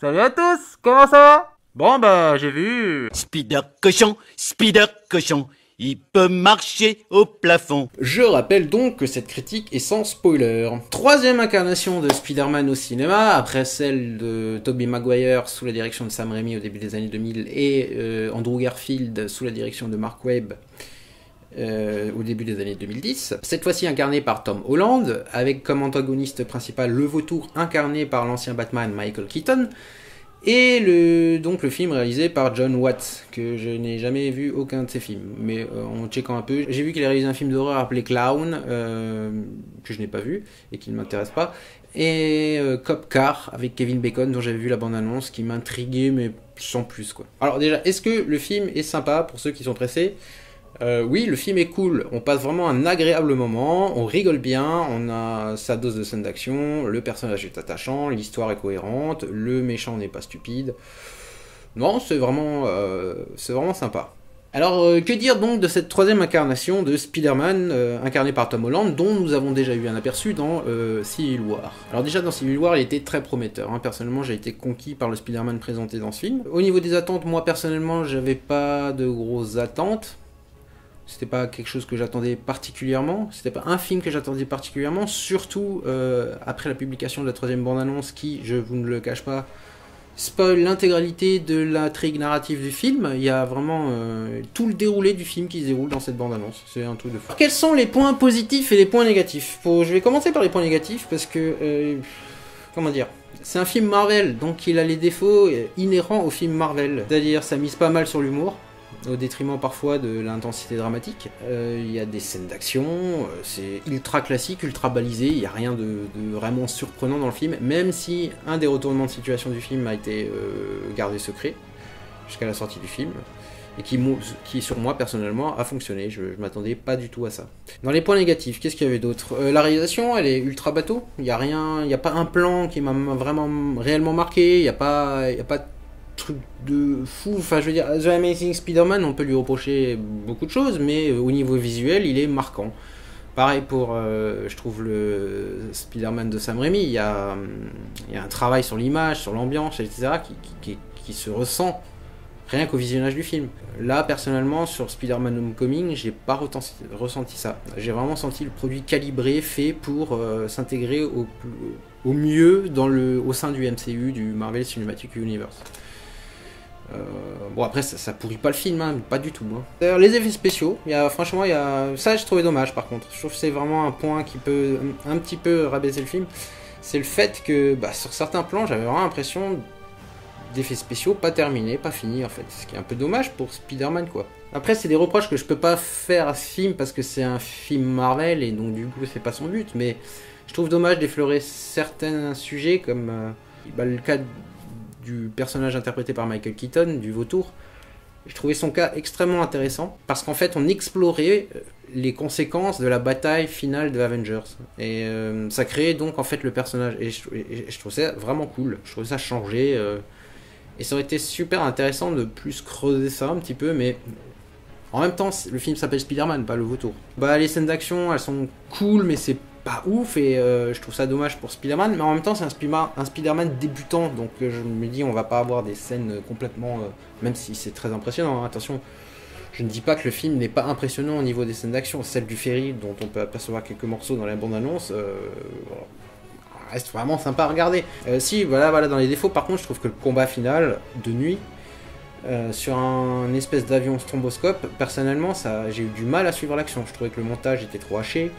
Salut à tous, comment ça va? Bon bah j'ai vu... Spider cochon, Spider cochon, il peut marcher au plafond. Je rappelle donc que cette critique est sans spoiler. Troisième incarnation de Spider-Man au cinéma, après celle de Tobey Maguire sous la direction de Sam Raimi au début des années 2000 et euh, Andrew Garfield sous la direction de Mark Webb euh, au début des années 2010. Cette fois-ci incarné par Tom Holland, avec comme antagoniste principal le vautour incarné par l'ancien Batman Michael Keaton. Et donc le film réalisé par John Watts, que je n'ai jamais vu aucun de ses films. Mais euh, en checkant un peu, j'ai vu qu'il a réalisé un film d'horreur appelé Clown, euh, que je n'ai pas vu et qui ne m'intéresse pas. Et Cop Car avec Kevin Bacon, dont j'avais vu la bande-annonce, qui m'intriguait, mais sans plus quoi. Alors déjà, est-ce que le film est sympa pour ceux qui sont pressés? Euh, oui, le film est cool. On passe vraiment un agréable moment. On rigole bien. On a sa dose de scène d'action. Le personnage est attachant. L'histoire est cohérente. Le méchant n'est pas stupide. Non, c'est vraiment, euh, c'est vraiment sympa. Alors, euh, que dire donc de cette troisième incarnation de Spider-Man, incarné par Tom Holland, dont nous avons déjà eu un aperçu dans Civil War Alors déjà, dans Civil War, il était très prometteur. Hein. Personnellement, j'ai été conquis par le Spider-Man présenté dans ce film. Au niveau des attentes, moi, personnellement, j'avais pas de grosses attentes. C'était pas quelque chose que j'attendais particulièrement. C'était pas un film que j'attendais particulièrement. Surtout euh, après la publication de la troisième bande-annonce qui, je vous ne le cache pas, spoil l'intégralité de l'intrigue narrative du film. Il y a vraiment euh, tout le déroulé du film qui se déroule dans cette bande-annonce. C'est un truc de fou. Quels sont les points positifs et les points négatifs Je vais commencer par les points négatifs parce que... Euh, comment dire? C'est un film Marvel, donc il a les défauts inhérents au film Marvel. C'est-à-dire, ça mise pas mal sur l'humour au détriment parfois de l'intensité dramatique. Euh, il y a des scènes d'action, euh, c'est ultra classique, ultra balisé, il n'y a rien de, vraiment surprenant dans le film, même si un des retournements de situation du film a été euh, gardé secret jusqu'à la sortie du film. Et qui, sur moi, personnellement, a fonctionné. Je, je m'attendais pas du tout à ça. Dans les points négatifs, qu'est-ce qu'il y avait d'autre? La réalisation, elle est ultra bateau. Il n'y a rien, il n'y a pas un plan qui m'a vraiment réellement marqué. Il n'y a pas, il y a pas truc de fou. Enfin, je veux dire, The Amazing Spider-Man, on peut lui reprocher beaucoup de choses, mais euh, au niveau visuel, il est marquant. Pareil pour, euh, je trouve, le Spider-Man de Sam Raimi. Il y a, il y a un travail sur l'image, sur l'ambiance, etc., qui, se ressent rien qu'au visionnage du film. Là, personnellement, sur Spider-Man Homecoming, j'ai pas ressenti, ressenti ça. J'ai vraiment senti le produit calibré, fait pour euh, s'intégrer au, au mieux dans le, au sein du MCU, du Marvel Cinematic Universe. Euh, bon après ça, pourrit pas le film, hein, pas du tout. Hein. Les effets spéciaux, y a, franchement y a... ça je trouvais dommage par contre. Je trouve que c'est vraiment un point qui peut un, petit peu rabaisser le film. C'est le fait que bah, sur certains plans j'avais vraiment l'impression d'effets spéciaux pas terminés, pas finis en fait. Ce qui est un peu dommage pour Spider-Man quoi. Après c'est des reproches que je peux pas faire à ce film parce que c'est un film Marvel et donc du coup c'est pas son but. Mais je trouve dommage d'effleurer certains sujets comme euh, bah, le cas du personnage interprété par Michael Keaton, du vautour, je trouvais son cas extrêmement intéressant parce qu'en fait on explorait euh, les conséquences de la bataille finale de Avengers. Et euh, ça créait donc en fait le personnage. Et je, trouve ça vraiment cool. Je trouve ça changé euh, et ça aurait été super intéressant de plus creuser ça un petit peu mais en même temps le film s'appelle Spider-Man pas le vautour. Bah les scènes d'action elles sont cool mais c'est pas ouf et euh, je trouve ça dommage pour Spider-Man, mais en même temps c'est un, Spider-Man débutant, donc euh, je me dis on va pas avoir des scènes complètement, euh, même si c'est très impressionnant, hein, attention, je ne dis pas que le film n'est pas impressionnant au niveau des scènes d'action, celle du ferry dont on peut apercevoir quelques morceaux dans la bande-annonce, reste vraiment sympa à regarder. si, voilà, voilà, dans les défauts, par contre je trouve que le combat final de nuit, sur un espèce d'avion stromboscope, personnellement, ça, j'ai eu du mal à suivre l'action. Je trouvais que le montage était trop haché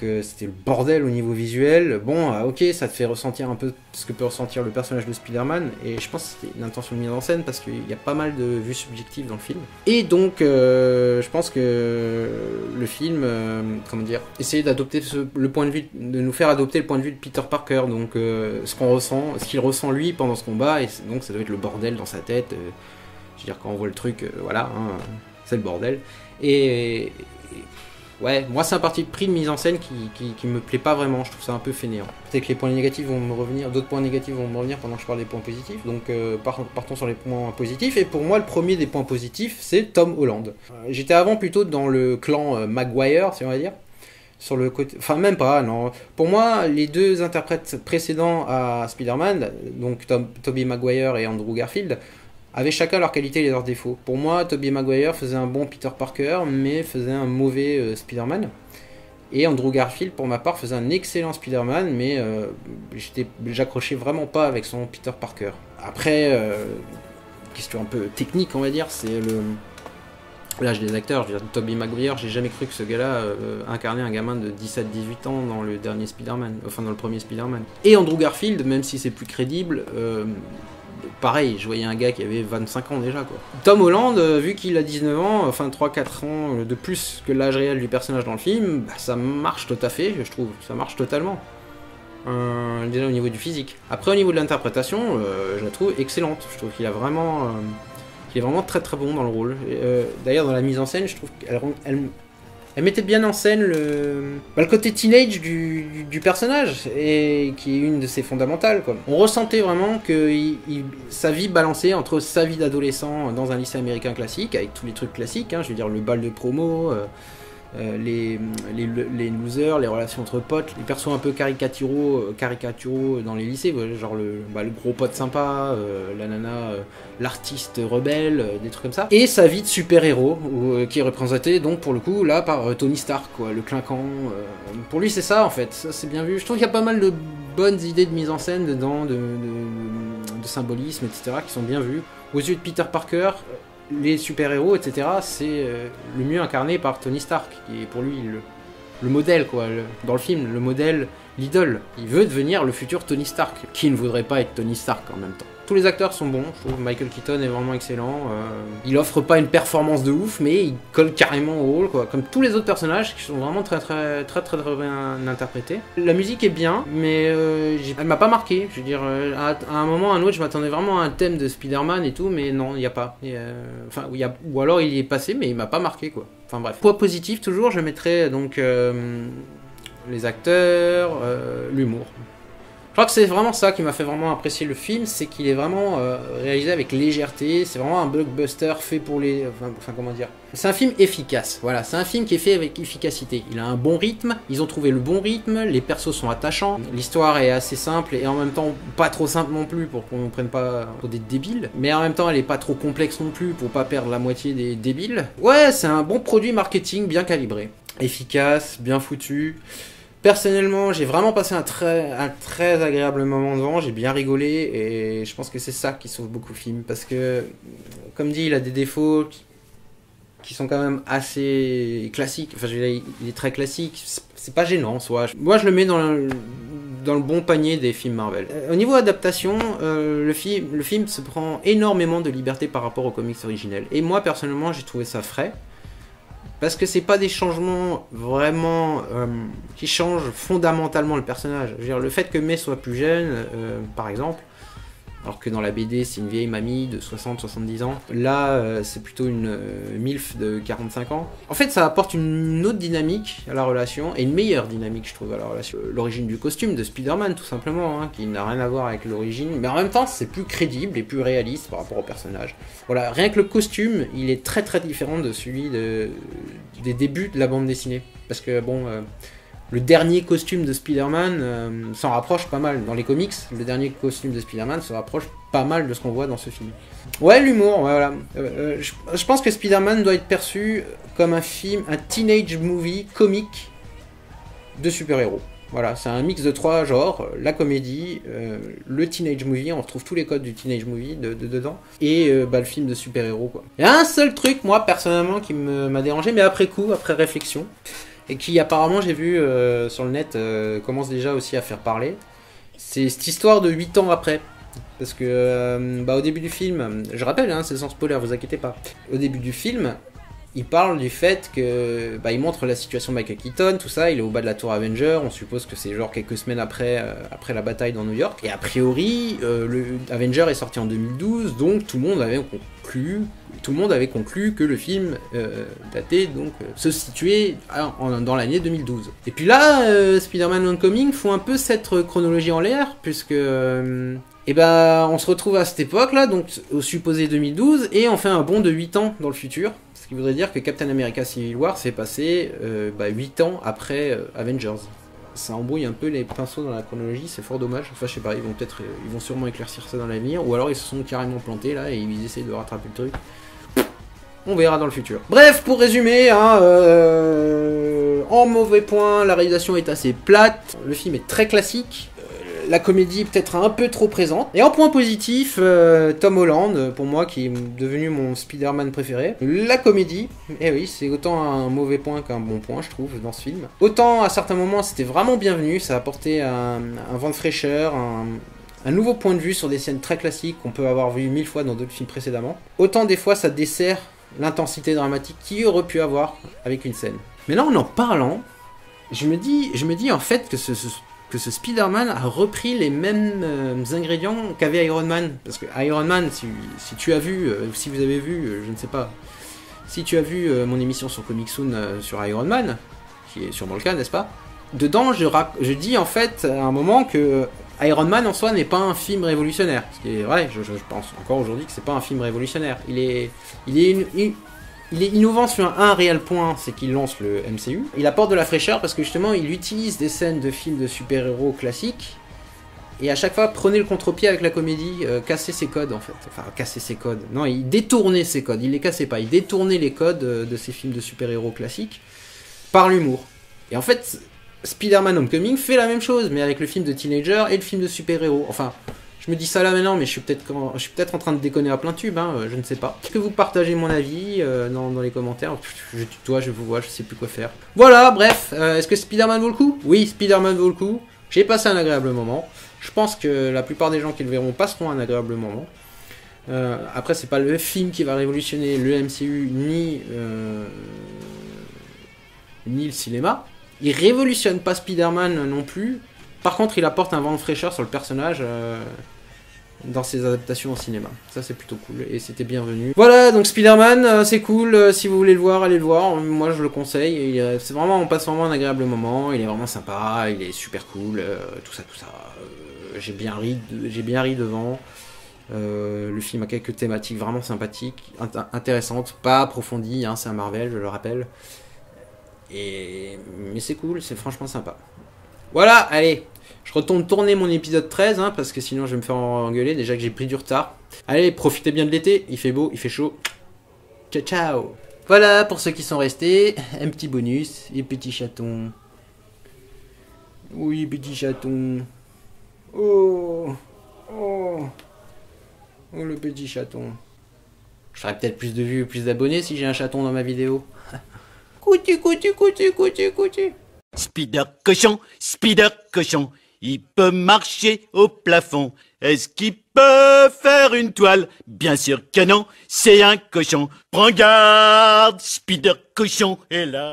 que c'était le bordel au niveau visuel. Bon, euh, ok, ça te fait ressentir un peu ce que peut ressentir le personnage de Spider-Man, et je pense que c'était une intention de mise en scène parce qu'il y a pas mal de vues subjectives dans le film. Et donc, euh, je pense que le film, euh, comment dire, essayait d'adopter le point de vue, de nous faire adopter le point de vue de Peter Parker, donc ce qu'on ressent, ce qu'il ressent lui pendant ce combat, et donc ça doit être le bordel dans sa tête. je veux dire, quand on voit le truc, voilà, hein, c'est le bordel. et ouais, moi c'est un parti pris de mise en scène qui, qui, me plaît pas vraiment, je trouve ça un peu fainéant. Peut-être que les points négatifs vont me revenir, d'autres points négatifs vont me revenir pendant que je parle des points positifs, donc euh, partons sur les points positifs, et pour moi le premier des points positifs c'est Tom Holland. Euh, j'étais avant plutôt dans le clan euh, Maguire, si on va dire, sur le côté. Enfin, même pas, non. Pour moi, les deux interprètes précédents à Spider-Man, donc Tom, Tobey Maguire et Andrew Garfield, avaient chacun leurs qualités et leurs défauts. Pour moi, Tobey Maguire faisait un bon Peter Parker, mais faisait un mauvais euh, Spider-Man. Et Andrew Garfield, pour ma part, faisait un excellent Spider-Man, mais euh, j'accrochais vraiment pas avec son Peter Parker. Après, euh, question un peu technique, on va dire, c'est le l'âge des acteurs. Je veux Tobey Maguire, j'ai jamais cru que ce gars-là incarnait un gamin de 17-18 ans dans le dernier Spider-Man, enfin dans le premier Spider-Man. Et Andrew Garfield, même si c'est plus crédible, pareil, je voyais un gars qui avait 25 ans déjà quoi. Tom Holland, euh, vu qu'il a 19 ans, enfin 3-4 ans euh, de plus que l'âge réel du personnage dans le film, bah, ça marche tout à fait, je trouve, ça marche totalement. Euh, déjà au niveau du physique. Après au niveau de l'interprétation, euh, je la trouve excellente. Je trouve qu'il a vraiment, euh, est vraiment très très bon dans le rôle. Euh, D'ailleurs dans la mise en scène, je trouve qu'elle elle, elle mettait bien en scène le, bah, côté teenage du, personnage et qui est une de ses fondamentales. Quoi. On ressentait vraiment que sa vie balançait entre sa vie d'adolescent dans un lycée américain classique avec tous les trucs classiques. hein, je veux dire le bal de promo. euh, euh, les, les, losers, les relations entre potes, les persos un peu caricaturaux, euh, caricaturaux dans les lycées, genre le, bah, le gros pote sympa, euh, la nana, euh, l'artiste rebelle, des trucs comme ça. Et sa vie de super-héros, qui est représentée donc pour le coup là par Tony Stark, le clinquant. pour lui c'est ça en fait, ça c'est bien vu. Je trouve qu'il y a pas mal de bonnes idées de mise en scène dedans, de, de, de symbolisme, etc. qui sont bien vues. Aux yeux de Peter Parker, les super-héros, etc., c'est euh, le mieux incarné par Tony Stark, qui est pour lui le, le modèle, quoi, dans le film, le modèle, l'idole. Il veut devenir le futur Tony Stark, qui ne voudrait pas être Tony Stark en même temps. Tous les acteurs sont bons, je trouve Michael Keaton est vraiment excellent. euh, il offre pas une performance de ouf, mais il colle carrément au rôle, quoi. Comme tous les autres personnages qui sont vraiment très très très très, très bien interprétés. La musique est bien, mais euh, elle m'a pas marqué. Je veux dire, euh, à, un moment, à un autre, je m'attendais vraiment à un thème de Spider-Man et tout, mais non, il y a pas. Euh, Enfin, y a, ou alors il y est passé, mais il m'a pas marqué, quoi. Enfin bref. Point positif, toujours, je mettrais donc euh, les acteurs, euh, l'humour. Je crois que c'est vraiment ça qui m'a fait vraiment apprécier le film, c'est qu'il est vraiment euh, réalisé avec légèreté, c'est vraiment un blockbuster fait pour les... Enfin, comment dire C'est un film efficace, voilà, c'est un film qui est fait avec efficacité. Il a un bon rythme, ils ont trouvé le bon rythme, les persos sont attachants, l'histoire est assez simple et en même temps pas trop simple non plus pour qu'on ne prenne pas pour des débiles, mais en même temps elle est pas trop complexe non plus pour pas perdre la moitié des débiles. Ouais, c'est un bon produit marketing bien calibré, efficace, bien foutu. Personnellement, j'ai vraiment passé un très, agréable moment devant, j'ai bien rigolé et je pense que c'est ça qui sauve beaucoup le film parce que, comme dit, il a des défauts qui, sont quand même assez classiques. Enfin, il est très classique, c'est- pas gênant en soi. Moi, je le mets dans le, bon panier des films Marvel. Euh, Au niveau adaptation, euh, le, film, le film se prend énormément de liberté par rapport aux comics originels. Et moi, personnellement, j'ai trouvé ça frais. Parce que c'est pas des changements vraiment euh, qui changent fondamentalement le personnage. Je le fait que May soit plus jeune, euh, par exemple, alors que dans la BD c'est une vieille mamie de 60-70 ans, là euh, c'est plutôt une euh, MILF de 45 ans. En fait, ça apporte une autre dynamique à la relation et une meilleure dynamique, je trouve, à la relation. Euh, L'origine du costume de Spider-Man, tout simplement, hein, qui n'a rien à voir avec l'origine, mais en même temps c'est plus crédible et plus réaliste par rapport au personnage. Voilà, rien que le costume, il est très très différent de celui de, des débuts de la bande dessinée. Parce que bon, le dernier costume de Spider-Man euh, s'en rapproche pas mal. Dans les comics, le dernier costume de Spider-Man se rapproche pas mal de ce qu'on voit dans ce film. Ouais, l'humour, ouais, voilà. Euh, euh, je, pense que Spider-Man doit être perçu comme un film, un teenage movie comique de super-héros. Voilà, c'est un mix de trois genres, la comédie, le teenage movie, on retrouve tous les codes du teenage movie de, de- dedans, et bah, le film de super-héros quoi. Il y a un seul truc, moi personnellement, qui m'a dérangé, mais après coup, après réflexion, et qui apparemment j'ai vu euh, sur le net euh, commence déjà aussi à faire parler, c'est cette histoire de 8 ans après. Parce que euh, bah, au début du film, je rappelle, hein, c'est sans spoiler, vous inquiétez pas. Au début du film, il parle du fait que bah, il montre la situation de Michael Keaton, tout ça, il est au bas de la tour Avenger, on suppose que c'est genre quelques semaines après, euh, la bataille dans New York, et a priori, euh, le Avenger est sorti en 2012, donc tout le monde avait conclu, que le film euh, datait, donc se situait dans l'année 2012. Et puis là, Spider-Man Homecoming font un peu cette chronologie en l'air, puisque... et ben, on se retrouve à cette époque-là, donc au supposé 2012, et on fait un bond de 8 ans dans le futur. Ce qui voudrait dire que Captain America Civil War s'est passé euh, bah, 8 ans après euh, Avengers. Ça embrouille un peu les pinceaux dans la chronologie, c'est fort dommage. Enfin, je sais pas, ils vont peut-être, euh, ils vont sûrement éclaircir ça dans l'avenir, ou alors ils se sont carrément plantés là et ils essayent de rattraper le truc. On verra dans le futur. Bref, pour résumer, hein, en mauvais point, la réalisation est assez plate, le film est très classique, la comédie peut-être un peu trop présente. Et en point positif, euh, Tom Holland, pour moi, qui est devenu mon Spider-Man préféré. La comédie, eh oui, c'est autant un mauvais point qu'un bon point, je trouve, dans ce film. Autant à certains moments, c'était vraiment bienvenu, ça a apporté un, vent de fraîcheur, un, nouveau point de vue sur des scènes très classiques qu'on peut avoir vu mille fois dans d'autres films précédemment. Autant des fois ça dessert l'intensité dramatique qu'il aurait pu avoir avec une scène. Mais là en en parlant, je me dis, je me dis en fait que ce- que ce Spider-Man a repris les mêmes euh, ingrédients qu'avait Iron Man. Parce que Iron Man, si, si tu as vu, euh, si vous avez vu, euh, je ne sais pas, si tu as vu euh, mon émission sur Comic Soon sur Iron Man, qui est sûrement le cas, n'est-ce pas? Dedans, je, je dis en fait à un moment que Iron Man en soi n'est pas un film révolutionnaire. Ce qui est vrai, je, pense encore aujourd'hui que c'est pas un film révolutionnaire. Il est, il est, une- il est innovant sur un, réel point, c'est qu'il lance le MCU. Il apporte de la fraîcheur parce que justement il utilise des scènes de films de super-héros classiques. Et à chaque fois, prenez le contre-pied avec la comédie, euh, cassez ses codes en fait. Enfin, casser ses codes. Non, il détournait ses codes, il les cassait pas. Il détournait les codes euh, de ces films de super-héros classiques par l'humour. Et en fait, Spider-Man Homecoming fait la même chose, mais avec le film de teenager et le film de super-héros. Enfin, je me dis ça là maintenant, mais je suis peut-être je suis peut-être en train de déconner à plein tube, hein, euh, je ne sais pas. Est-ce que vous partagez mon avis euh, dans, les commentaires? Je tutoie, je vous vois, je sais plus quoi faire. Voilà, bref, euh, est-ce que Spider-Man vaut le coup? Oui, Spider-Man vaut le coup. J'ai passé un agréable moment. Je pense que la plupart des gens qui le verront passeront un agréable moment. Euh, après, c'est pas le film qui va révolutionner le MCU ni ni le cinéma. Il révolutionne pas Spider-Man non plus. Par contre, il apporte un vent de fraîcheur sur le personnage dans ses adaptations au cinéma. Ça, c'est plutôt cool et c'était bienvenu. Voilà, donc Spider-Man, euh, c'est cool. Euh, si vous voulez le voir, allez le voir. Moi, je le conseille. Il est- C'est vraiment, on passe vraiment un agréable moment. Il est vraiment sympa. Il est super cool. euh, tout ça, tout ça. J'ai bien ri, j'ai bien ri devant. Le film a quelques thématiques vraiment sympathiques, int- intéressantes, pas approfondies. hein, c'est un Marvel, je le rappelle. Et... Mais c'est cool, c'est franchement sympa. Voilà, allez, je retourne tourner mon épisode 13, hein, parce que sinon je vais me faire engueuler, déjà que j'ai pris du retard. Allez, profitez bien de l'été, il fait beau, il fait chaud. Ciao, ciao Voilà, pour ceux qui sont restés, un petit bonus, et petit chaton. Oui, petit chaton. Oh Oh Oh, le petit chaton. Je ferais peut-être plus de vues, plus d'abonnés si j'ai un chaton dans ma vidéo. Coutu, coutu, coutu, coutu, coutu. Spider cochon, Spider cochon, il peut marcher au plafond. Est-ce qu'il peut faire une toile? Bien sûr que non, c'est un cochon. Prends garde, Spider cochon est là.